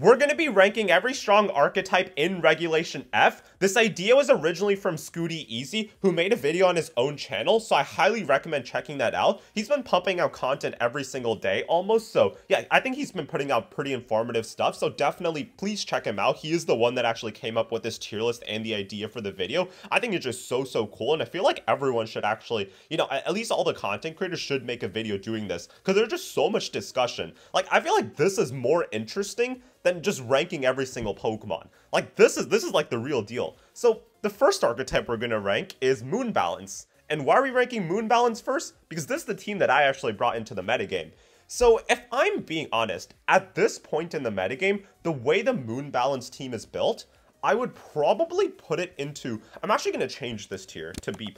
We're going to be ranking every strong archetype in Regulation F. This idea was originally from Scooteezy, who made a video on his own channel, so I highly recommend checking that out. He's been pumping out content every single day almost, so yeah, I think he's been putting out pretty informative stuff, so definitely please check him out. He is the one that actually came up with this tier list and the idea for the video. I think it's just so, so cool, and I feel like everyone should actually, you know, at least all the content creators should make a video doing this, because there's just so much discussion. Like, I feel like this is more interesting than just ranking every single Pokemon. Like this is this is like the real deal. So the first archetype we're gonna rank is Moon Balance. And why are we ranking Moon Balance first? Because this is the team that I actually brought into the metagame. So if I'm being honest, at this point in the metagame, the way the Moon Balance team is built, I would probably put it into, I'm actually going to change this tier to B+.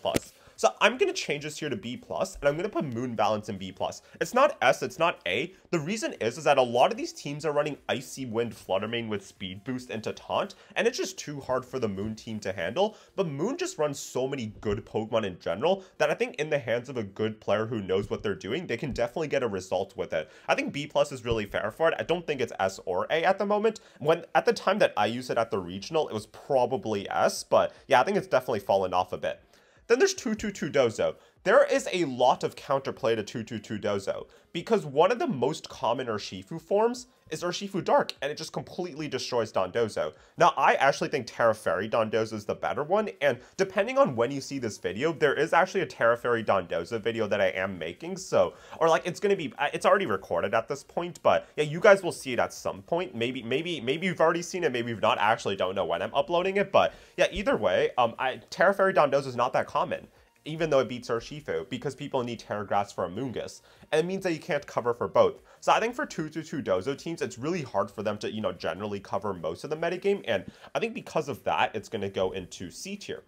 So I'm going to change this here to B+, plus, and I'm going to put Moon Balance in B+. plus. It's not S, it's not A. The reason is, is that a lot of these teams are running Icy Wind Flutter Mane with Speed Boost into Taunt, and it's just too hard for the Moon team to handle. But Moon just runs so many good Pokemon in general that I think in the hands of a good player who knows what they're doing, they can definitely get a result with it. I think B plus is really fair for it. I don't think it's S or A at the moment. When At the time that I used it at the regional, it was probably S, but yeah, I think it's definitely fallen off a bit. Then there's 222 There is a lot of counterplay to 222 Dozo, because one of the most common Urshifu forms is Urshifu Dark, and it just completely destroys Dondozo. Now, I actually think Tera Fairy Dondozo is the better one, and depending on when you see this video, there is actually a Tera Fairy Dondozo video that I am making, so, or like, it's gonna be, it's already recorded at this point, but yeah, you guys will see it at some point. Maybe, maybe, maybe you've already seen it, maybe you've not, actually don't know when I'm uploading it, but yeah, either way, um, I, Tera Fairy Dondozo is not that common even though it beats Urshifu, because people need Tera Grass for Amoonguss. And it means that you can't cover for both. So I think for 222 Dozo teams, it's really hard for them to, you know, generally cover most of the metagame. And I think because of that, it's going to go into C tier.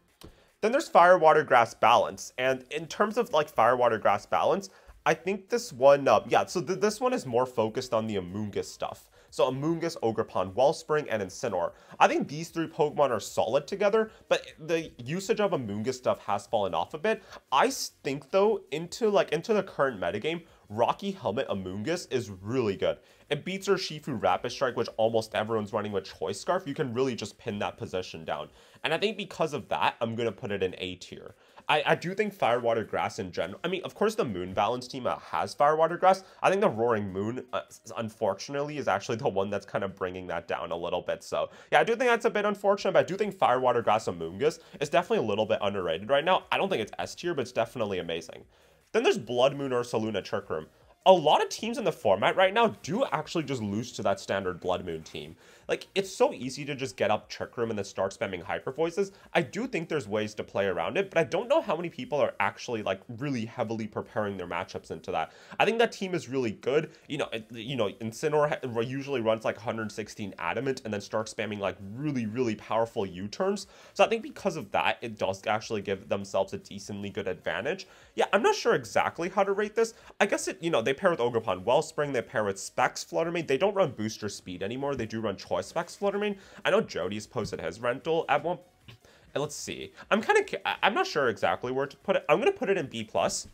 Then there's Fire, Water, Grass balance. And in terms of like Fire, Water, Grass balance, I think this one, uh, yeah, so th this one is more focused on the Amoonguss stuff. So Amoonguss, Ogerpon, Wellspring, and Incineroar. I think these three Pokemon are solid together, but the usage of Amoonguss stuff has fallen off a bit. I think though, into like into the current metagame, Rocky Helmet Amoonguss is really good. It beats Urshifu Rapid Strike, which almost everyone's running with Choice Scarf. You can really just pin that position down. And I think because of that, I'm going to put it in A tier. I, I do think Fire Water Grass in general, I mean, of course the Moon Balance team uh, has Fire Water Grass. I think the Roaring Moon, uh, unfortunately, is actually the one that's kind of bringing that down a little bit. So yeah, I do think that's a bit unfortunate, but I do think Fire Water Grass Amoonguss is definitely a little bit underrated right now. I don't think it's S tier, but it's definitely amazing. Then there's Blood Moon Ursaluna Trick Room a lot of teams in the format right now do actually just lose to that standard Blood Moon team. Like, it's so easy to just get up Trick Room and then start spamming Hyper Voices. I do think there's ways to play around it, but I don't know how many people are actually, like, really heavily preparing their matchups into that. I think that team is really good. You know, you know, Incineroar usually runs, like, 116 Adamant and then starts spamming, like, really, really powerful U-turns. So I think because of that, it does actually give themselves a decently good advantage. Yeah, I'm not sure exactly how to rate this. I guess it, you know, they pair with Ogerpon Wellspring, they pair with Specs Flutter Mane. They don't run booster speed anymore. They do run Choice Specs Flutter Mane. I know Jody's posted his rental at one. Let's see. I'm kind of, I'm not sure exactly where to put it. I'm to put it in B+. plus.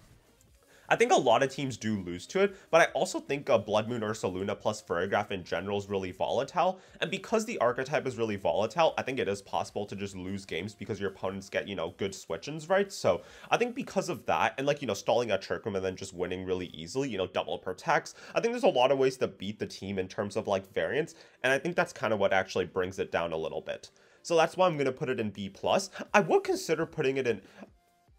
I think a lot of teams do lose to it, but I also think uh, Blood Moon Ursaluna plus Farigiraf in general is really volatile. And because the archetype is really volatile, I think it is possible to just lose games because your opponents get, you know, good switch-ins, right? So I think because of that, and like, you know, stalling a Trick and then just winning really easily, you know, double protects, I think there's a lot of ways to beat the team in terms of like variance. And I think that's kind of what actually brings it down a little bit. So that's why I'm going to put it in B+. plus. I would consider putting it in...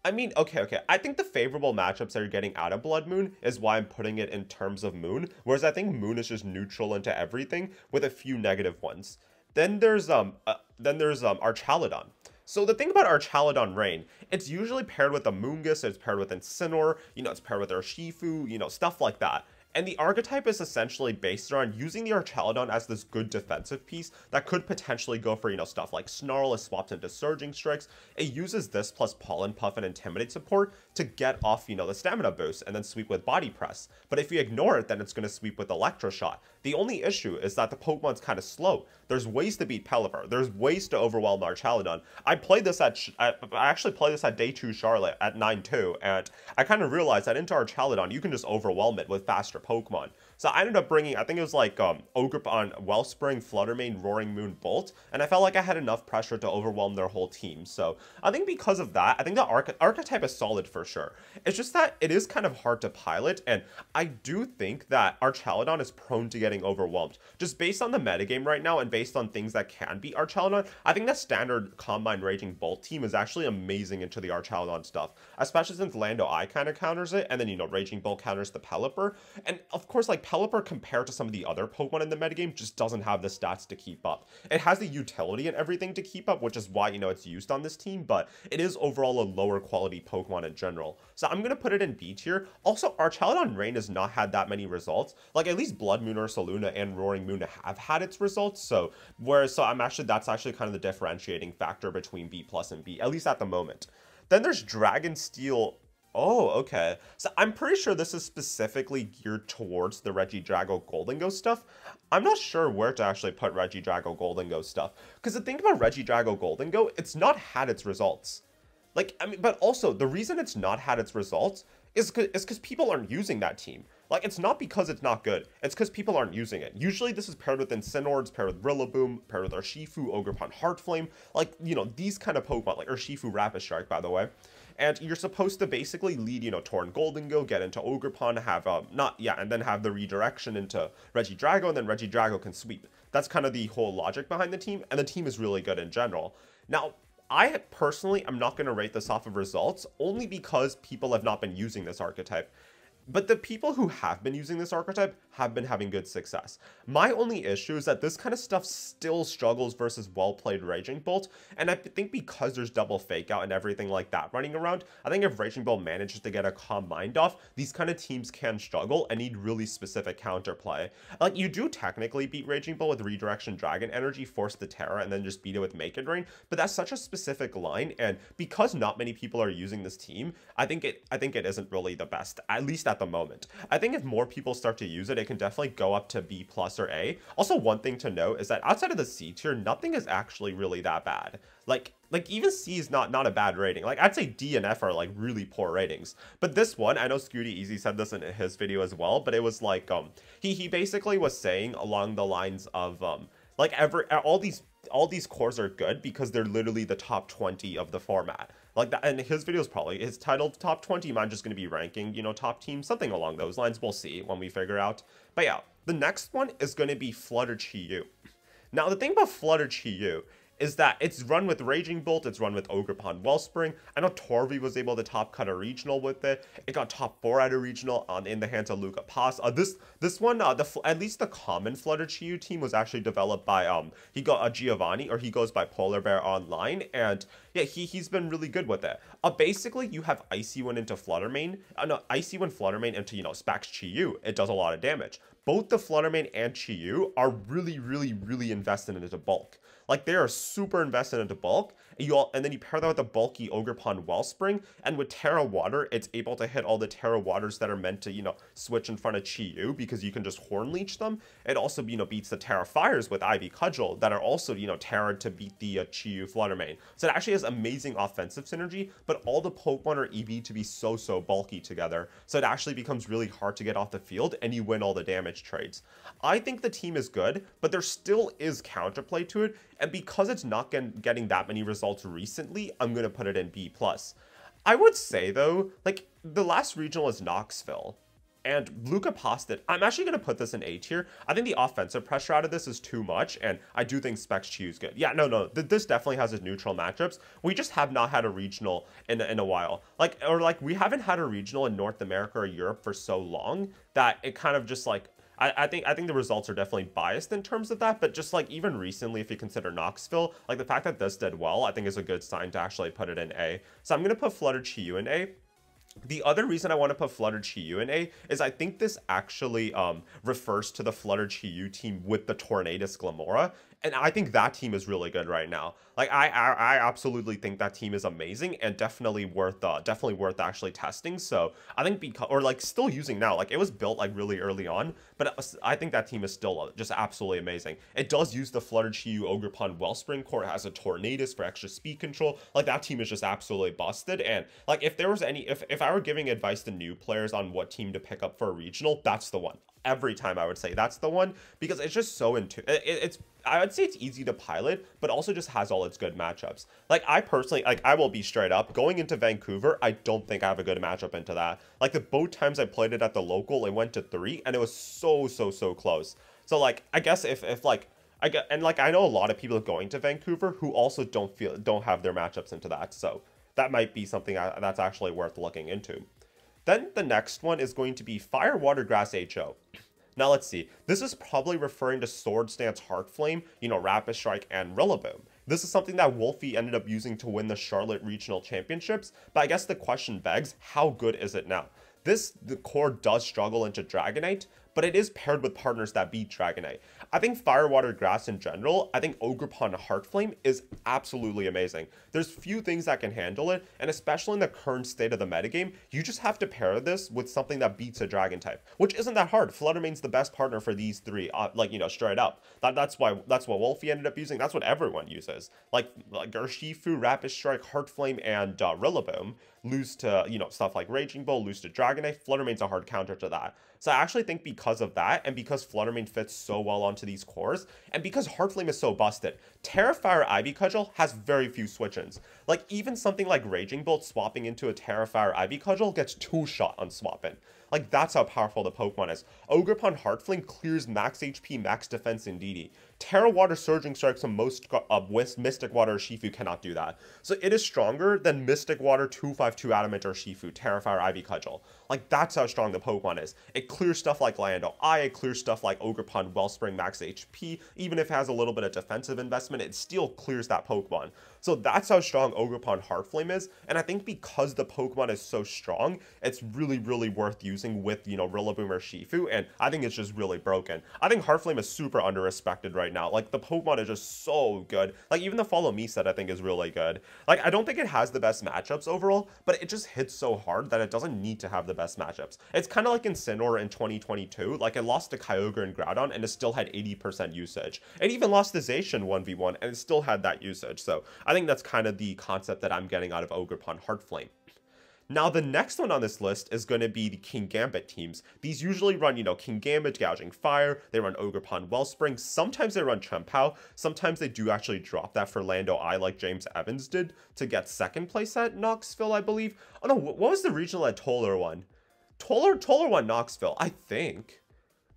I mean, okay, okay. I think the favorable matchups that you're getting out of Blood Moon is why I'm putting it in terms of Moon, whereas I think Moon is just neutral into everything with a few negative ones. Then there's um uh, then there's um Archaludon. So the thing about Archaludon Rain, it's usually paired with Amoonguss, it's paired with Incineroar, you know, it's paired with Urshifu, you know, stuff like that. And the archetype is essentially based around using the Archaludon as this good defensive piece that could potentially go for, you know, stuff like Snarl is swapped into Surging Strikes. It uses this plus Pollen Puff and Intimidate support to get off, you know, the stamina boost and then sweep with Body Press. But if you ignore it, then it's going to sweep with Electro Shot. The only issue is that the Pokemon's kind of slow. There's ways to beat Pelipper. There's ways to overwhelm Archaludon. I played this at, I actually played this at Day 2 Charlotte at 9-2, and I kind of realized that into Archaludon, you can just overwhelm it with faster Pokemon. So I ended up bringing, I think it was like um, on Wellspring, Fluttermane, Roaring Moon, Bolt, and I felt like I had enough pressure to overwhelm their whole team. So I think because of that, I think the arch archetype is solid for sure. It's just that it is kind of hard to pilot, and I do think that Archaludon is prone to getting overwhelmed. Just based on the metagame right now and based on things that can be Archaludon, I think that standard Calm Mind Raging Bolt team is actually amazing into the Archaludon stuff, especially since Lando I kind of counters it, and then, you know, Raging Bolt counters the Pelipper. And of course, like, Pelipper compared to some of the other Pokemon in the metagame just doesn't have the stats to keep up. It has the utility and everything to keep up, which is why, you know, it's used on this team, but it is overall a lower quality Pokemon in general. So I'm going to put it in B tier. Also, Archaludon Rain has not had that many results. Like, at least Blood Moon, Ursaluna, and Roaring Moon have had its results. So, whereas, so I'm actually, that's actually kind of the differentiating factor between B plus and B, at least at the moment. Then there's Dragon Steel Oh, okay. So I'm pretty sure this is specifically geared towards the Regidrago Golden Gholdengo stuff. I'm not sure where to actually put Regidrago Golden Gholdengo stuff. Because the thing about Regidrago Gholdengo, it's not had its results. Like, I mean, but also, the reason it's not had its results is because people aren't using that team. Like, it's not because it's not good. It's because people aren't using it. Usually this is paired with Incineroars, paired with Rillaboom, paired with Urshifu, Ogerpon Heartflame. Like, you know, these kind of Pokemon, like Urshifu Rapid Strike, by the way and you're supposed to basically lead, you know, Torn Gholdengo, get into Ogerpon, have, um, not, yeah, and then have the redirection into Regidrago, and then Regidrago can sweep. That's kind of the whole logic behind the team, and the team is really good in general. Now, I personally am not going to rate this off of results, only because people have not been using this archetype. But the people who have been using this archetype have been having good success. My only issue is that this kind of stuff still struggles versus well-played Raging Bolt, and I think because there's double fake out and everything like that running around, I think if Raging Bolt manages to get a Calm Mind off, these kind of teams can struggle and need really specific counterplay. Like, you do technically beat Raging Bolt with Redirection Dragon Energy, force the Tera, and then just beat it with Make It Rain, but that's such a specific line, and because not many people are using this team, I think it I think it isn't really the best, at least at the moment. I think if more people start to use it, it can definitely go up to B plus or A. Also, one thing to note is that outside of the C tier, nothing is actually really that bad. Like, like even C is not not a bad rating. Like I'd say D and F are like really poor ratings. But this one, I know Scooteezy said this in his video as well, but it was like um he he basically was saying along the lines of um like ever all these all these cores are good because they're literally the top 20 of the format. Like that, and his video is probably his titled top 20. Mine just going to be ranking, you know, top team, something along those lines. We'll see when we figure out. But yeah, the next one is going to be Flutter Chi Now, the thing about Flutter Chi is that it's run with Raging Bolt, it's run with Ogerpon Wellspring. I know Torvi was able to top cut a regional with it. It got top four at a regional on in the hands of Luca Paz. Uh, this this one, uh, the at least the common Flutter Chi team was actually developed by um he got a uh, Giovanni or he goes by Polar Bear Online, and yeah he he's been really good with it. Uh, basically you have Icy Wind into Fluttermane, uh, no Icy Wind Fluttermane into you know Specs Chi It does a lot of damage. Both the Fluttermane and Chi are really really really invested into bulk. Like they are super invested into bulk, and you all, and then you pair that with a bulky Ogerpon Wellspring, and with Tera Water, it's able to hit all the Tera Waters that are meant to, you know, switch in front of Chi-Yu because you can just Horn Leech them. It also, you know, beats the Tera Fires with Ivy Cudgel that are also, you know, Tera to beat the uh, Chi-Yu Fluttermane. So it actually has amazing offensive synergy, but all the Pokemon are EV to be so, so bulky together. So it actually becomes really hard to get off the field, and you win all the damage trades. I think the team is good, but there still is counterplay to it, and because it's not get, getting that many results recently, I'm going to put it in B+. plus. I would say, though, like, the last regional is Knoxville. And Luca Posted, I'm actually going to put this in A tier. I think the offensive pressure out of this is too much, and I do think Specs Choose good. Yeah, no, no, th this definitely has its neutral matchups. We just have not had a regional in, in a while. Like, or like, we haven't had a regional in North America or Europe for so long that it kind of just like I, I think I think the results are definitely biased in terms of that, but just like even recently, if you consider Knoxville, like the fact that this did well, I think is a good sign to actually put it in A. So I'm gonna put Flutter Chi in A. The other reason I want to put Flutter Chi in A is I think this actually um, refers to the Flutter Chi team with the Tornadus Glimmora, and I think that team is really good right now. Like I, I, I absolutely think that team is amazing and definitely worth, uh, definitely worth actually testing. So I think because, or like still using now, like it was built like really early on, but I think that team is still uh, just absolutely amazing. It does use the Flutter Chi Ogerpon Wellspring core. It has a Tornadus for extra speed control. Like that team is just absolutely busted. And like if there was any, if if I were giving advice to new players on what team to pick up for a regional, that's the one. Every time I would say that's the one because it's just so into it, it's I would say it's easy to pilot, but also just has all its good matchups. Like I personally, like I will be straight up going into Vancouver. I don't think I have a good matchup into that. Like the both times I played it at the local, it went to three, and it was so so so close. So like I guess if if like I get and like I know a lot of people going to Vancouver who also don't feel don't have their matchups into that. So that might be something that's actually worth looking into. Then the next one is going to be Fire Water Grass HO. Now let's see. This is probably referring to Swords Dance Heartflame, you know, Rapid Strike, and Rillaboom. This is something that Wolfie ended up using to win the Charlotte Regional Championships, but I guess the question begs, how good is it now? This the core does struggle into Dragonite, but it is paired with partners that beat Dragonite. I think Firewater Grass in general, I think Ogerpon Heartflame is absolutely amazing. There's few things that can handle it, and especially in the current state of the metagame, you just have to pair this with something that beats a Dragon type, which isn't that hard. Fluttermane's the best partner for these three, uh, like, you know, straight up. That, that's why, that's what Wolfie ended up using. That's what everyone uses. Like, like Urshifu, Rapid Strike, Heartflame, and uh, Rillaboom lose to, you know, stuff like Raging Bolt, lose to Dragonite. Fluttermane's a hard counter to that. So I actually think because of that, and because Fluttermane fits so well onto these cores, and because Heartflame is so busted, Tera Fire Ivy Cudgel has very few switch-ins. Like, even something like Raging Bolt swapping into a Tera Fire Ivy Cudgel gets two-shot on swap-in. Like, that's how powerful the Pokemon is. Ogerpon Heartflame clears max HP, max defense in DD. Tera Water Surging Strikes from most uh, Mystic Water Shifu cannot do that. So it is stronger than Mystic Water 252 Adamant Urshifu, Tera Fire Ivy Cudgel. Like, that's how strong the Pokemon is. It clears stuff like Lando I, it clears stuff like Ogerpon Wellspring Max HP. Even if it has a little bit of defensive investment, it still clears that Pokemon. So that's how strong Ogerpon Heartflame is. And I think because the Pokemon is so strong, it's really, really worth using with, you know, Rillaboom or Shifu. And I think it's just really broken. I think Heartflame is super under-respected right now. Like, the Pokemon is just so good. Like, even the Follow Me set, I think, is really good. Like, I don't think it has the best matchups overall, but it just hits so hard that it doesn't need to have the best matchups. It's kind of like Incineroar in 2022. Like, it lost to Kyogre and Groudon, and it still had 80% usage. It even lost to Zacian 1v1, and it still had that usage. So, I think that's kind of the concept that I'm getting out of Ogerpon Heartflame. Now, the next one on this list is going to be the King Gambit teams. These usually run, you know, King Gambit, Gouging Fire, they run Ogerpon Wellspring, sometimes they run Chien-Pao, sometimes they do actually drop that for Lando I, like James Evans did to get second place at Knoxville, I believe. Oh no, what was the regional at Toller one? Toller, Toller won Knoxville, I think.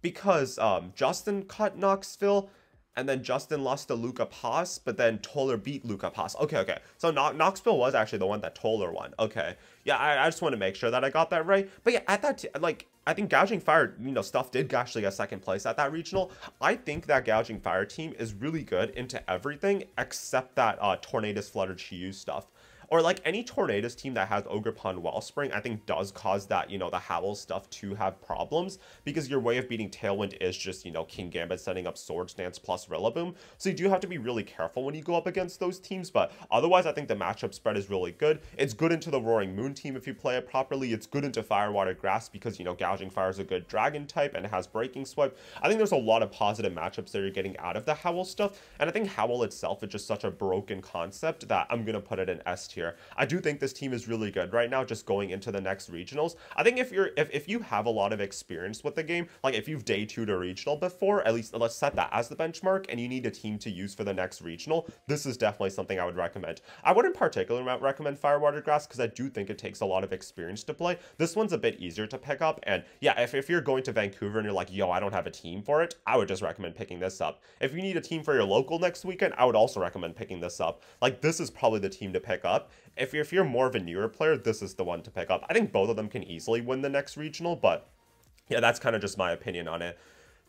Because um, Justin cut Knoxville, and then Justin lost to Luca Paz, but then Toller beat Luca Paz. Okay, okay. So Knoxville was actually the one that Toller won. Okay. Yeah, I, I just want to make sure that I got that right. But yeah, at that, like, I think Gouging Fire, you know, stuff did actually get second place at that regional. I think that Gouging Fire team is really good into everything except that uh, Tornadus Fluttered Chi-Yu stuff or like any Tornadus team that has Ogerpon Wellspring, I think does cause that, you know, the Howl stuff to have problems because your way of beating Tailwind is just, you know, King Gambit setting up Swords Dance plus Rillaboom. So you do have to be really careful when you go up against those teams, but otherwise I think the matchup spread is really good. It's good into the Roaring Moon team if you play it properly. It's good into Firewater Grass because, you know, Gouging Fire is a good dragon type and has Breaking Swipe. I think there's a lot of positive matchups that you're getting out of the Howl stuff, and I think Howl itself is just such a broken concept that I'm going to put it in S tier here. I do think this team is really good right now, just going into the next regionals. I think if you're if, if you have a lot of experience with the game, like if you've day two to regional before, at least let's set that as the benchmark, and you need a team to use for the next regional, this is definitely something I would recommend. I wouldn't particularly recommend Firewater Grass because I do think it takes a lot of experience to play. This one's a bit easier to pick up, and yeah, if, if you're going to Vancouver and you're like, yo, I don't have a team for it, I would just recommend picking this up. If you need a team for your local next weekend, I would also recommend picking this up. Like, this is probably the team to pick up if you're, if you're more of a newer player, this is the one to pick up. I think both of them can easily win the next regional, but yeah, that's kind of just my opinion on it.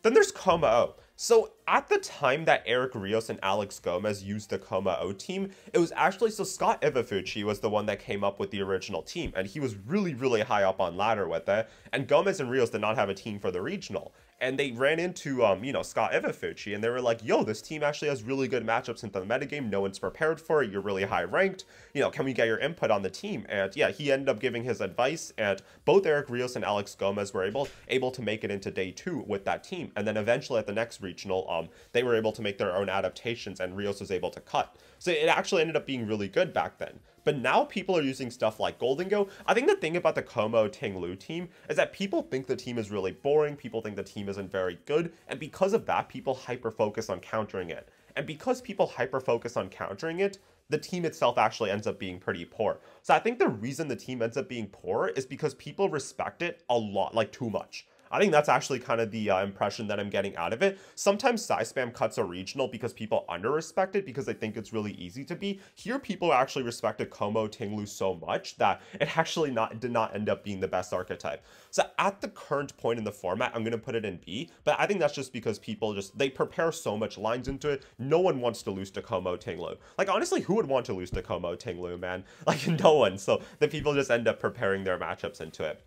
Then there's Kommo-O. So at the time that Eric Rios and Alex Gomez used the Kommo-O team, it was actually, so Scott Iwafuchi was the one that came up with the original team, and he was really, really high up on ladder with it, and Gomez and Rios did not have a team for the regional and they ran into um, you know Scott Iwafuchi, and they were like, "Yo, this team actually has really good matchups into the metagame. No one's prepared for it. You're really high ranked. You know, can we get your input on the team?" And yeah, he ended up giving his advice, and both Eric Rios and Alex Gomez were able able to make it into day two with that team, and then eventually at the next regional, um, they were able to make their own adaptations, and Rios was able to cut. So it actually ended up being really good back then. but now people are using stuff like Gholdengo. I think the thing about the Kommo-O Ting team is that people think the team is really boring, people think the team isn't very good, and because of that, people hyper focus on countering it. And because people hyper focus on countering it, the team itself actually ends up being pretty poor. So I think the reason the team ends up being poor is because people respect it a lot, like too much. I think that's actually kind of the uh, impression that I'm getting out of it. Sometimes Psy Spam cuts are regional because people under respect it because they think it's really easy to be. Here, people actually respected Kommo-O Ting-Lu so much that it actually not did not end up being the best archetype. So at the current point in the format, I'm going to put it in B, but I think that's just because people just, they prepare so much lines into it. No one wants to lose to Kommo-O Ting-Lu. Like, honestly, who would want to lose to Kommo-O Ting-Lu, man? Like, no one. So the people just end up preparing their matchups into it.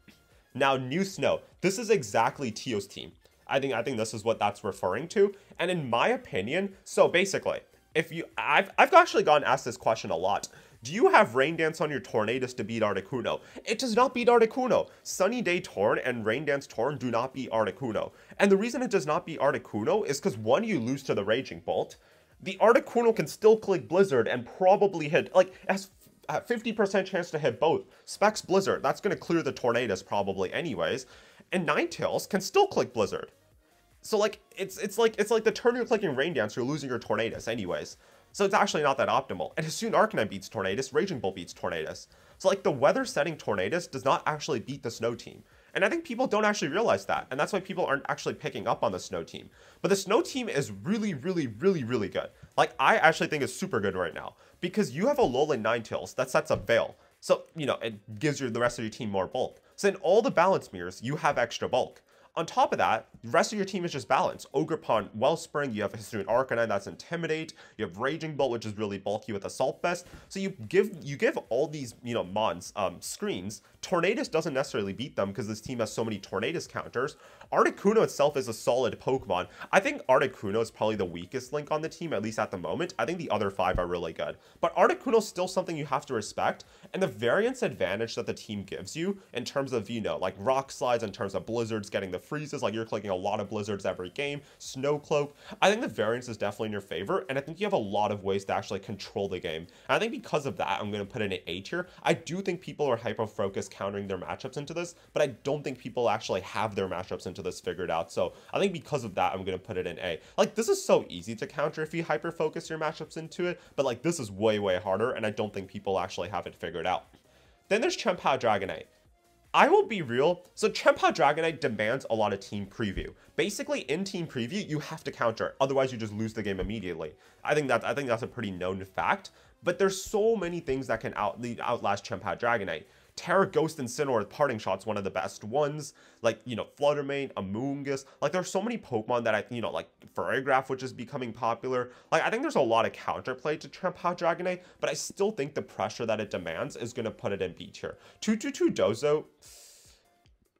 Now, New Snow, this is exactly Tio's team. I think I think this is what that's referring to. And in my opinion, so basically, if you I've I've actually gotten asked this question a lot. Do you have Rain Dance on your Tornadus to beat Articuno? It does not beat Articuno. Sunny Day Torn and Rain Dance Torn do not beat Articuno. And the reason it does not beat Articuno is because one, you lose to the Raging Bolt. The Articuno can still click Blizzard and probably hit, like, has 50% chance to hit both. Specs Blizzard, that's going to clear the Tornadus probably anyways. And Ninetales can still click Blizzard. So like it's it's like it's like the turn you're clicking Rain Dance, you're losing your Tornadus anyways. So it's actually not that optimal. And Hisuian Arcanine beats Tornadus, Raging Bolt beats Tornadus. So like the weather setting Tornadus does not actually beat the snow team. And I think people don't actually realize that. And that's why people aren't actually picking up on the snow team. But the snow team is really, really, really, really good. Like I actually think it's super good right now because you have a Alolan Ninetales that sets up Veil. So, you know, it gives you the rest of your team more bulk. So in all the balance mirrors, you have extra bulk. On top of that, the rest of your team is just balanced. Ogerpon, Wellspring, you have Hisuian Arcanine, that's Intimidate, you have Raging Bolt, which is really bulky with Assault Vest. So you give you give all these, you know, mons, um, screens. Tornadus doesn't necessarily beat them because this team has so many Tornadus counters. Articuno itself is a solid Pokemon. I think Articuno is probably the weakest link on the team, at least at the moment. I think the other five are really good. But Articuno is still something you have to respect, and the variance advantage that the team gives you in terms of, you know, like rock slides, in terms of blizzards getting the freezes, like you're clicking a lot of blizzards every game, snow cloak. I think the variance is definitely in your favor, and I think you have a lot of ways to actually control the game. And I think because of that, I'm going to put in an A tier. I do think people are hyper-focused countering their matchups into this, but I don't think people actually have their matchups into this figured out. So I think because of that, I'm going to put it in A. Like, this is so easy to counter if you hyper-focus your matchups into it, but like, this is way, way harder, and I don't think people actually have it figured out. Then there's Chien-Pao Dragonite. I will be real. So Chien-Pao Dragonite demands a lot of team preview. Basically, in team preview, you have to counter. Otherwise, you just lose the game immediately. I think that's I think that's a pretty known fact. But there's so many things that can out, outlast Chien-Pao Dragonite. Tera Ghost and Incineroar Parting Shot's one of the best ones. Like, you know, Flutter Mane, Amoonguss. Like, there's so many Pokemon that I, you know, like Farigiraf, which is becoming popular. Like, I think there's a lot of counterplay to Chien-Pao Dragonite, but I still think the pressure that it demands is going to put it in B tier. 222 Dozo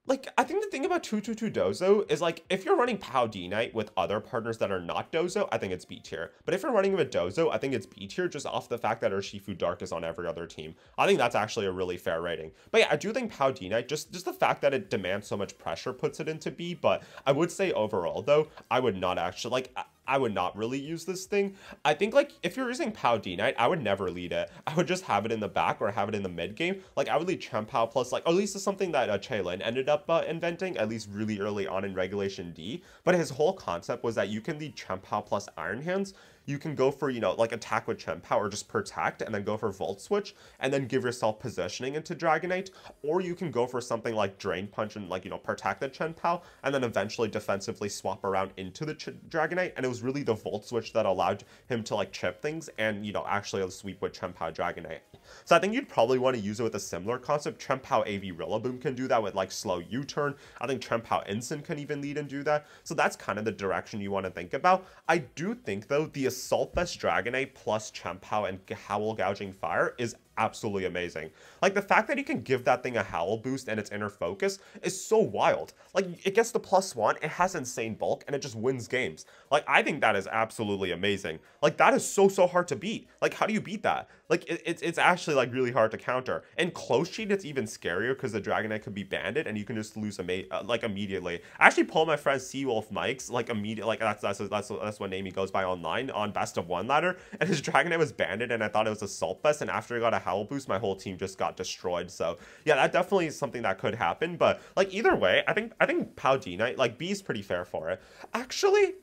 like I think the thing about 222 Dozo is like if you're running Paldea with other partners that are not Dozo, I think it's B tier. But if you're running with Dozo, I think it's B tier just off the fact that Urshifu Dark is on every other team. I think that's actually a really fair rating. But yeah, I do think Paldea, just just the fact that it demands so much pressure puts it into B. But I would say overall though, I would not actually like I would not really use this thing. I think like if you're using Pow D Knight, I would never lead it. I would just have it in the back or have it in the mid game. Like I would lead Chien-Pao plus like, at least it's something that uh, ended up uh, inventing, at least really early on in Regulation D. But his whole concept was that you can lead Chien-Pao plus Iron Hands you can go for, you know, like attack with Chien-Pao or just protect and then go for Volt Switch and then give yourself positioning into Dragonite. Or you can go for something like Drain Punch and like, you know, protect the Chien-Pao and then eventually defensively swap around into the Ch Dragonite. And it was really the Volt Switch that allowed him to like chip things and, you know, actually sweep with Chien-Pao Dragonite. So I think you'd probably want to use it with a similar concept. Chien-Pao AV Rillaboom can do that with like slow U-turn. I think Chien-Pao Instant can even lead and do that. So that's kind of the direction you want to think about. I do think though the Assault Vest Dragonite plus Chien-Pao and Howl Gouging Fire is absolutely amazing. Like the fact that you can give that thing a howl boost and its inner focus is so wild. Like it gets the plus one, it has insane bulk, and it just wins games. Like I think that is absolutely amazing. Like that is so so hard to beat. Like how do you beat that? Like it, it's it's actually like really hard to counter. In close sheet, it's even scarier because the Dragonite could be banded and you can just lose a uh, like immediately. I actually pulled my friend Seawolf Mike's like immediate like that's that's that's that's what name he goes by online on best of one ladder, and his Dragonite was banded and I thought it was Assault Vest, and after he got a power boost, my whole team just got destroyed. So yeah, that definitely is something that could happen. But like either way, I think I think Knight, like B is pretty fair for it. Actually,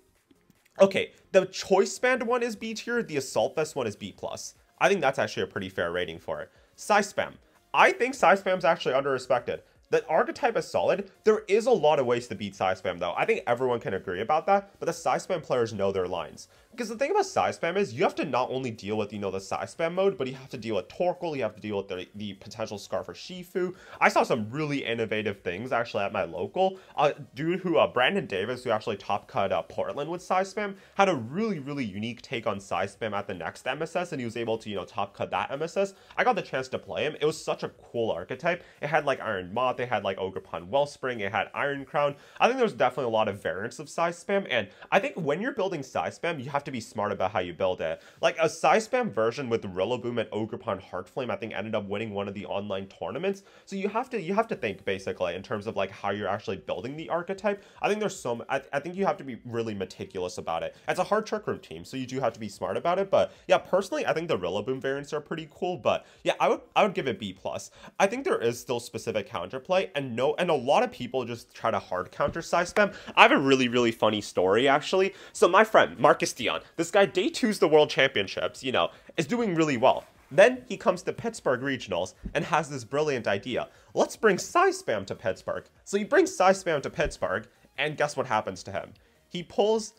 okay, the choice band one is B tier, the assault vest one is B plus. I think that's actually a pretty fair rating for it. Psy spam. I think Psy spam's actually under respected. The archetype is solid. There is a lot of ways to beat Psy Spam though. I think everyone can agree about that, but the Psy Spam players know their lines. Because the thing about Psy Spam is you have to not only deal with, you know, the Psy Spam mode, but you have to deal with Torkoal, you have to deal with the, the potential Scar for Shifu. I saw some really innovative things actually at my local. A dude who, uh, Brandon Davis, who actually top cut uh, Portland with Psy Spam, had a really, really unique take on Psy Spam at the next MSS, and he was able to, you know, top cut that MSS. I got the chance to play him. It was such a cool archetype. It had like Iron Moth, they had like Ogerpon Wellspring, it had Iron Crown. I think there's definitely a lot of variants of Psy Spam, and I think when you're building Psy Spam, you have to be smart about how you build it. Like a Psy Spam version with Rillaboom and Ogerpon Heartflame, I think ended up winning one of the online tournaments. So you have to you have to think basically in terms of like how you're actually building the archetype. I think there's some I, I think you have to be really meticulous about it. It's a hard trick room team, so you do have to be smart about it. But yeah, personally, I think the Rillaboom variants are pretty cool. But yeah, I would I would give it B plus. I think there is still specific counterplay and no and a lot of people just try to hard counter Psy Spam. I have a really really funny story actually. So my friend Marcus Dion, this guy day two's the World Championships, you know, is doing really well. Then he comes to Pittsburgh Regionals and has this brilliant idea. Let's bring Spam to Pittsburgh. So he brings Spam to Pittsburgh, and guess what happens to him? He pulls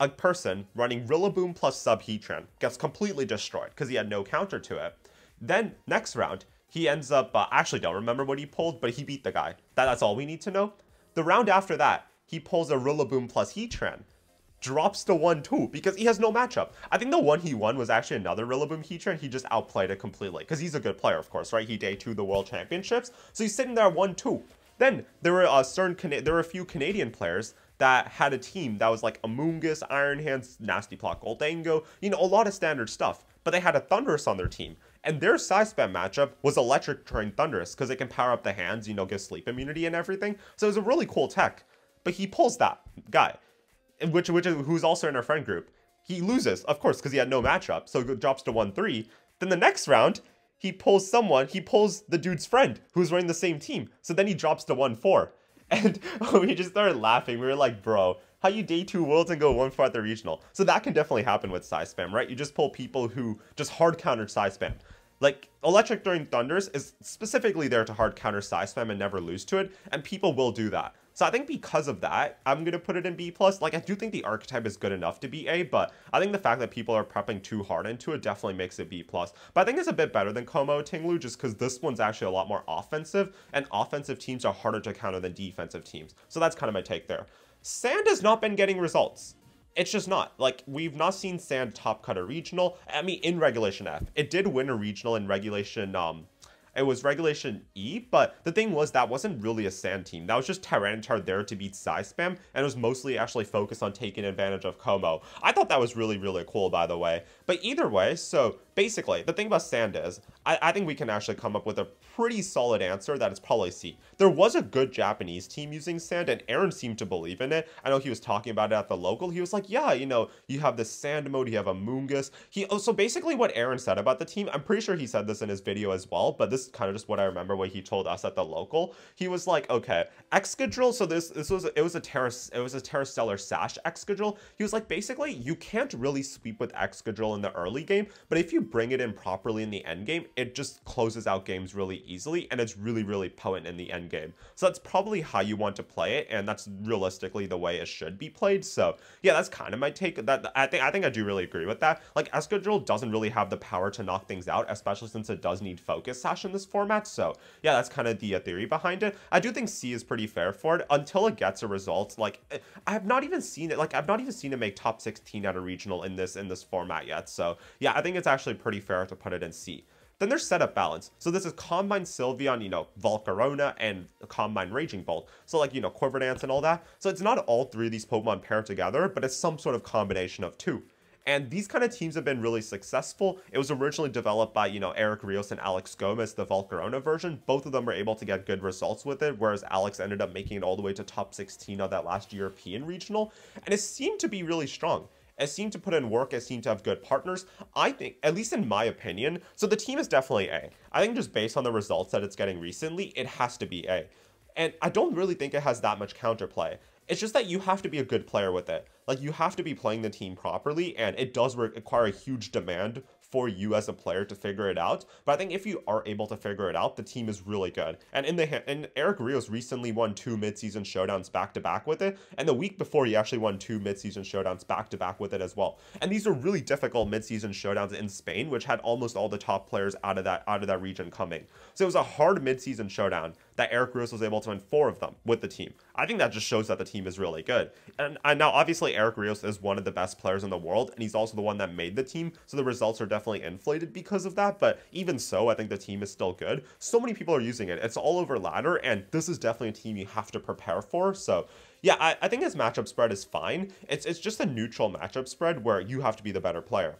a person running Rillaboom plus Sub Heatran, gets completely destroyed because he had no counter to it. Then, next round, he ends up, uh, actually don't remember what he pulled, but he beat the guy. That, that's all we need to know. The round after that, he pulls a Rillaboom plus Heatran, drops to 1-2 because he has no matchup. I think the one he won was actually another Rillaboom Heatran. He just outplayed it completely because he's a good player, of course, right? He day two the World Championships, so he's sitting there 1-2. Then there were a certain Cana there were a few Canadian players that had a team that was like Amoonguss, Iron Hands, Nasty Plot, Gholdengo, you know, a lot of standard stuff. But they had a Thundurus on their team. And their Psy Spam matchup was Electric Terrain Thundurus because it can power up the hands, you know, give sleep immunity and everything. So it was a really cool tech. But he pulls that guy which which is who's also in our friend group. He loses, of course, because he had no matchup, so it drops to 1-3. Then the next round, he pulls someone, he pulls the dude's friend who's running the same team. So then he drops to 1-4. And we just started laughing. We were like, bro, how you day two worlds and go 1-4 at the regional? So that can definitely happen with Psy Spam, right? You just pull people who just hard counter Psy Spam. Like, Electric Terrain Thundurus is specifically there to hard counter Psy Spam and never lose to it, and people will do that. So I think because of that, I'm gonna put it in B plus. Like I do think the archetype is good enough to be A, but I think the fact that people are prepping too hard into it definitely makes it B plus. But I think it's a bit better than Kommo-O Ting-Lu just because this one's actually a lot more offensive, and offensive teams are harder to counter than defensive teams. So that's kind of my take there. Sand has not been getting results. It's just not. Like, we've not seen Sand top cut a regional. I mean, in Regulation F. It did win a regional in Regulation um, it was Regulation E, but the thing was that wasn't really a Sand team. That was just Tyranitar there to beat Psy Spam, and it was mostly actually focused on taking advantage of Kommo-O. I thought that was really, really cool, by the way. But either way, so basically, the thing about Sand is, I, I think we can actually come up with a pretty solid answer that it's probably C. There was a good Japanese team using Sand, and Aaron seemed to believe in it. I know he was talking about it at the local. He was like, yeah, you know, you have the Sand mode, you have Amoonguss. He, oh, so basically what Aaron said about the team, I'm pretty sure he said this in his video as well, but this is kind of just what I remember what he told us at the local. He was like, okay, Excadrill, so this this was it was a Tera it was a Tera Stellar Sash Excadrill. He was like, basically, you can't really sweep with Excadrill in the early game, but if you bring it in properly in the end game, it just closes out games really easily, and it's really, really potent in the end game. So that's probably how you want to play it, and that's realistically the way it should be played. So yeah, that's kind of my take. That I think I think I do really agree with that. Like Excadrill doesn't really have the power to knock things out, especially since it does need Focus Sash in this format. So yeah, that's kind of the uh, theory behind it. I do think C is pretty fair for it until it gets a result. Like eh, I have not even seen it. Like I've not even seen it make top 16 at a regional in this in this format yet. So yeah, I think it's actually pretty fair to put it in C. Then there's setup balance. So this is Calm Mind Sylveon, you know, Volcarona, and Calm Mind Raging Bolt. So like, you know, Quiver Dance and all that. So it's not all three of these Pokemon paired together, but it's some sort of combination of two. And these kind of teams have been really successful. It was originally developed by, you know, Eric Rios and Alex Gomez, the Volcarona version. Both of them were able to get good results with it, whereas Alex ended up making it all the way to top 16 of that last European regional. And it seemed to be really strong. It seemed to put in work, it seemed to have good partners. I think, at least in my opinion, so the team is definitely A. I think just based on the results that it's getting recently, it has to be A. And I don't really think it has that much counterplay. It's just that you have to be a good player with it. Like, you have to be playing the team properly, and it does require a huge demand for you as a player to figure it out. But I think if you are able to figure it out, the team is really good. And in the and Eric Rios recently won two midseason showdowns back to back with it, and the week before he actually won two midseason showdowns back to back with it as well. And these are really difficult midseason showdowns in Spain, which had almost all the top players out of that out of that region coming. So it was a hard midseason showdown that Eric Rios was able to win four of them with the team. I think that just shows that the team is really good. And, and now obviously Eric Rios is one of the best players in the world, and he's also the one that made the team. So the results are definitely inflated because of that. But even so, I think the team is still good. So many people are using it. It's all over ladder, and this is definitely a team you have to prepare for. So yeah, I, I think his matchup spread is fine. It's it's just a neutral matchup spread where you have to be the better player.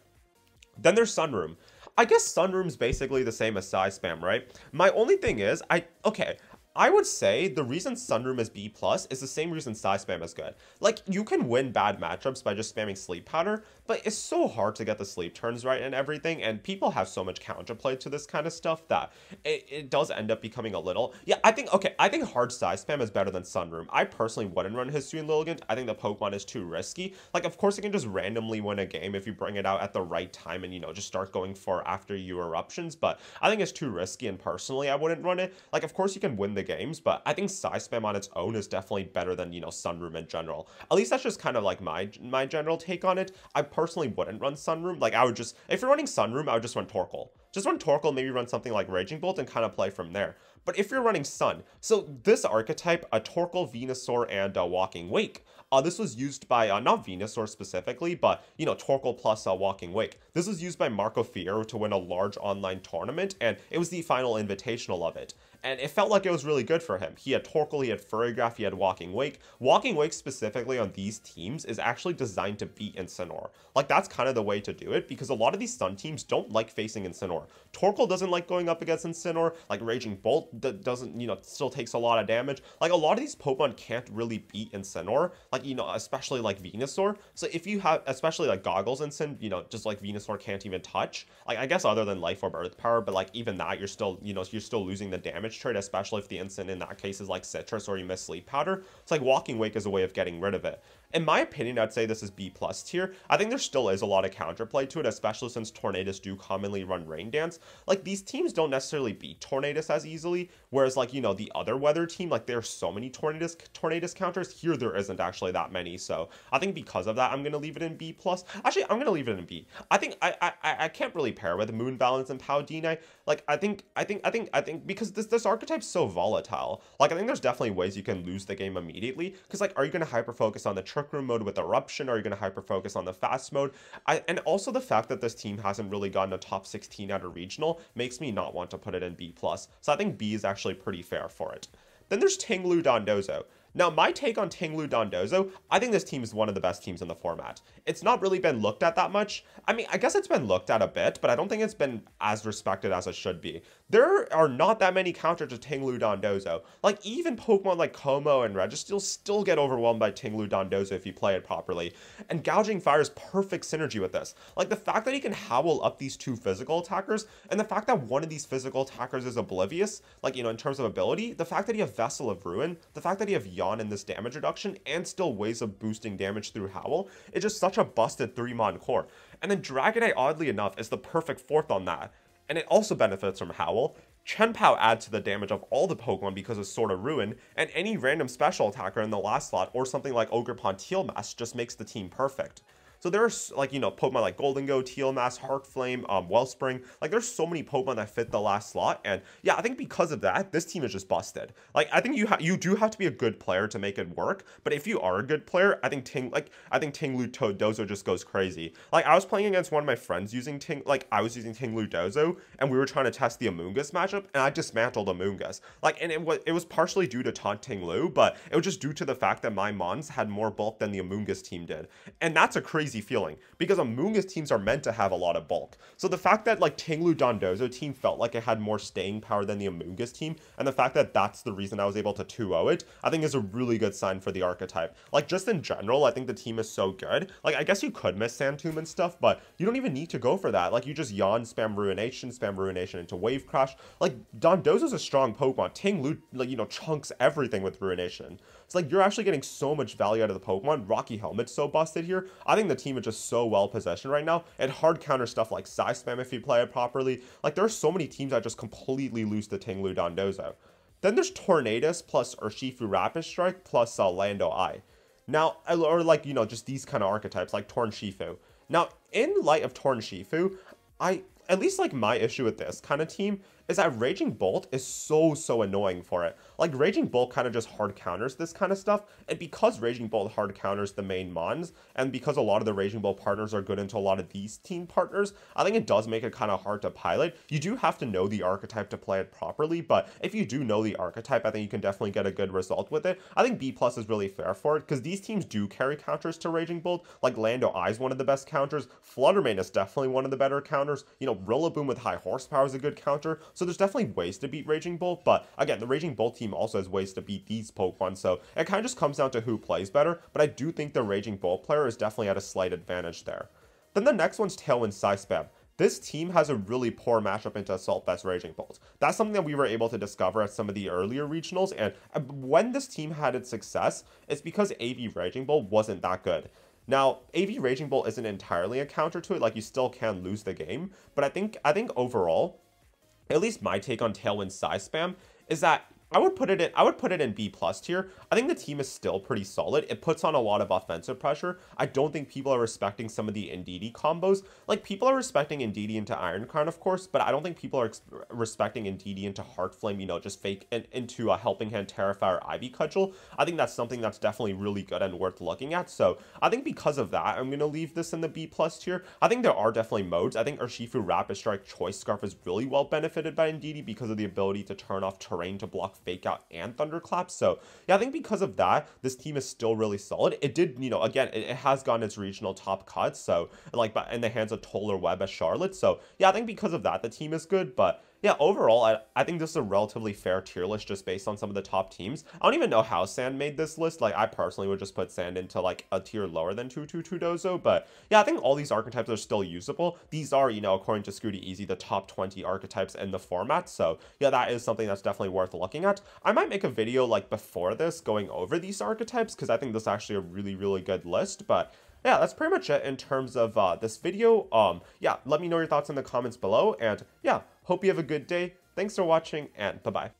Then there's Sunroom. I guess Sunroom's basically the same as Psy Spam, right? My only thing is, I okay, I would say the reason Sunroom is B plus is the same reason Psy Spam is good. Like, you can win bad matchups by just spamming Sleep Powder, but it's so hard to get the sleep turns right and everything, and people have so much counterplay to this kind of stuff that it, it does end up becoming a little... Yeah, I think, okay, I think hard Psy Spam is better than Sunroom. I personally wouldn't run Hisuian Lilligant. I think the Pokemon is too risky. Like, of course, it can just randomly win a game if you bring it out at the right time and, you know, just start going for after you eruptions, but I think it's too risky, and personally, I wouldn't run it. Like, of course, you can win the games, but I think Psy Spam on its own is definitely better than, you know, Sunroom in general. At least that's just kind of like my my general take on it. I personally wouldn't run Sunroom. Like, I would just, if you're running Sunroom, I would just run Torkoal. Just run Torkoal, maybe run something like Raging Bolt and kind of play from there. But if you're running Sun, so this archetype, a Torkoal, Venusaur, and a Walking Wake, uh, this was used by, uh, not Venusaur specifically, but, you know, Torkoal plus uh, Walking Wake. This was used by Marco Fierro to win a large online tournament, and it was the final invitational of it. And it felt like it was really good for him. He had Torkoal, he had Farigiraf, he had Walking Wake. Walking Wake specifically on these teams is actually designed to beat Incineroar. Like, that's kind of the way to do it, because a lot of these Sun teams don't like facing Incineroar. Torkoal doesn't like going up against Incineroar, like Raging Bolt doesn't, you know, still takes a lot of damage. Like, a lot of these Pokemon can't really beat Incineroar, like, you know, especially like Venusaur. So if you have, especially like Goggles Incin, you know, just like Venusaur can't even touch. Like, I guess other than Life Orb Earth Power, but like even that, you're still, you know, you're still losing the damage damage trait, especially if the Incin in that case is like Sitrus or you miss Sleep Powder. It's like Walking Wake is a way of getting rid of it. In my opinion, I'd say this is B plus tier. I think there still is a lot of counterplay to it, especially since Tornadus do commonly run Rain Dance. Like, these teams don't necessarily beat Tornadus as easily, whereas, like, you know, the other weather team, like, there's so many Tornadus, Tornadus counters. Here, there isn't actually that many, so I think because of that, I'm going to leave it in B+. plus. Actually, I'm going to leave it in B. I think I, I I can't really pair with Moon Balance and Palutena. Like, I think, I think, I think, I think, because this, this archetype's so volatile, like, I think there's definitely ways you can lose the game immediately, because, like, are you going to hyper-focus on the Trick Room mode with Eruption? Are you going to hyper-focus on the Fast mode? I, and also the fact that this team hasn't really gotten a top 16 at a regional makes me not want to put it in B+. plus. So I think B is actually pretty fair for it. Then there's Ting Lu Dondozo. Now, my take on Ting Lu Dondozo, I think this team is one of the best teams in the format. It's not really been looked at that much. I mean, I guess it's been looked at a bit, but I don't think it's been as respected as it should be. There are not that many counters to Ting Lu Dondozo. Like, even Pokemon like Kommo-O and Registeel still get overwhelmed by Ting Lu Dondozo if you play it properly. And Gouging Fire is perfect synergy with this. Like, the fact that he can howl up these two physical attackers, and the fact that one of these physical attackers is oblivious, like, you know, in terms of ability, the fact that you have Vessel of Ruin, the fact that you have Yawn in this damage reduction and still ways of boosting damage through Howl. It's just such a busted 3-mon core. And then Dragonite, oddly enough, is the perfect fourth on that. And it also benefits from Howl. Chien-Pao adds to the damage of all the Pokemon because of Sword of Ruin, and any random special attacker in the last slot or something like Ogre Ogerpon Teal Mask just makes the team perfect. So there's like, you know, Pokemon like Gholdengo, Teal Tealmass, Heart Flame, um, Wellspring. Like there's so many Pokemon that fit the last slot. And yeah, I think because of that, this team is just busted. Like I think you have you do have to be a good player to make it work. But if you are a good player, I think Ting like I think Ting Lu Dozo just goes crazy. Like I was playing against one of my friends using Ting like I was using Ting Lu Dozo and we were trying to test the Amoonguss matchup and I dismantled Amoonguss. Like and it was it was partially due to taunting Lu, but it was just due to the fact that my Mons had more bulk than the Amoonguss team did. And that's a crazy crazy feeling because Amoonguss teams are meant to have a lot of bulk. So the fact that like Tinglu Dondozo team felt like it had more staying power than the Amoonguss team, and the fact that that's the reason I was able to 2-0 it, I think is a really good sign for the archetype. Like just in general, I think the team is so good. Like I guess you could miss Santum and stuff, but you don't even need to go for that. Like you just yawn, spam Ruination, spam Ruination into Wave Crash. Like Dondozo's a strong Pokemon. Ting-Lu, like, you know, chunks everything with Ruination. It's like you're actually getting so much value out of the Pokemon. Rocky Helmet's so busted here. I think the team is just so well positioned right now. And hard counter stuff like Psy Spam if you play it properly. Like there are so many teams that just completely lose to Ting-Lu Dondozo. Then there's Tornadus plus Urshifu Rapid Strike plus uh, Lando I. Now, or like, you know, just these kind of archetypes like Torn Shifu. Now, in light of Torn Shifu, I, at least like my issue with this kind of team is that Raging Bolt is so, so annoying for it. Like, Raging Bolt kind of just hard counters this kind of stuff, and because Raging Bolt hard counters the main Mons, and because a lot of the Raging Bolt partners are good into a lot of these team partners, I think it does make it kind of hard to pilot. You do have to know the archetype to play it properly, but if you do know the archetype, I think you can definitely get a good result with it. I think B plus is really fair for it, because these teams do carry counters to Raging Bolt, like Lando I is one of the best counters, Flutter Mane is definitely one of the better counters, you know, Rillaboom with high horsepower is a good counter, so there's definitely ways to beat Raging Bolt, but again, the Raging Bolt team also has ways to beat these Pokemon, so it kind of just comes down to who plays better, but I do think the Raging Bolt player is definitely at a slight advantage there. Then the next one's Tailwind Psy Spam. This team has a really poor matchup into Assault Vest Raging Bolt. That's something that we were able to discover at some of the earlier regionals, and uh, when this team had its success, it's because AV Raging Bolt wasn't that good. Now, AV Raging Bolt isn't entirely a counter to it, like you still can lose the game, but I think I think overall, at least my take on Tailwind Size Psy Spam is that I would put it in I would put it in B plus tier. I think the team is still pretty solid. It puts on a lot of offensive pressure. I don't think people are respecting some of the Indeedee combos. Like people are respecting Indeedee into Iron Crown, of course, but I don't think people are respecting Indeedee into Hearthflame, you know, just fake in, into a Helping Hand Terrify or Ivy Cudgel. I think that's something that's definitely really good and worth looking at. So I think because of that, I'm gonna leave this in the B plus tier. I think there are definitely modes. I think Urshifu Rapid Strike Choice Scarf is really well benefited by Indeedee because of the ability to turn off terrain to block Fake Out and Thunderclap. So yeah, I think because of that, this team is still really solid. It did, you know, again, it, it has gotten its regional top cuts. So like in the hands of Toller Webb as Charlotte. So yeah, I think because of that, the team is good. But yeah, overall, I, I think this is a relatively fair tier list just based on some of the top teams. I don't even know how Sand made this list. Like, I personally would just put Sand into, like, a tier lower than 222 Dozo. But, yeah, I think all these archetypes are still usable. These are, you know, according to Scooteezy, the top 20 archetypes in the format. So, yeah, that is something that's definitely worth looking at. I might make a video, like, before this going over these archetypes because I think this is actually a really, really good list. But, yeah, that's pretty much it in terms of uh, this video. Um, yeah, let me know your thoughts in the comments below. And, yeah, Hope you have a good day. Thanks for watching, and bye-bye.